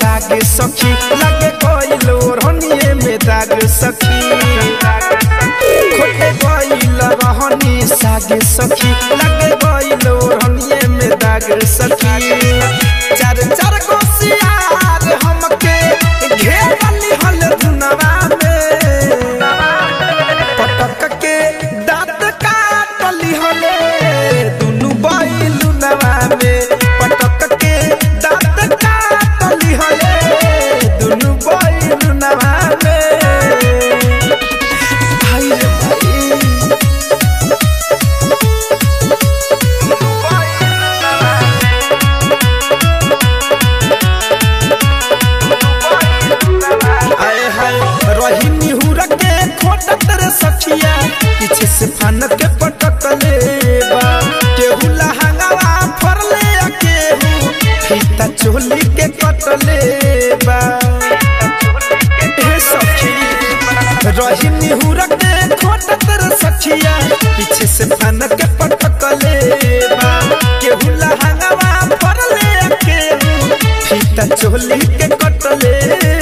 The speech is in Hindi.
दाग सखी लगे कोई लोरनिए में दाग सखी। खोटे रहनी सागे सखी लगे गई लो रनिए में दाग सखी। भैया पीछे से फान के पटक ले केहू लहंगावा फर ले केहू फीता चोली के कट ले रही निहुरा के खोट तर सखिया पीछे से फान के पटक ले केहू लहंगावा फर ले केहू फीता चोली के कट ले